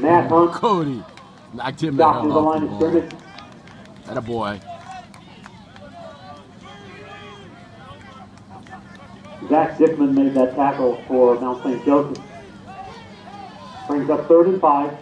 Matt Hunt Cody knocked him down. stopped the line of scrimmage. That a boy. Zach Dickman made that tackle for Mount St. Joseph. Brings up third and five.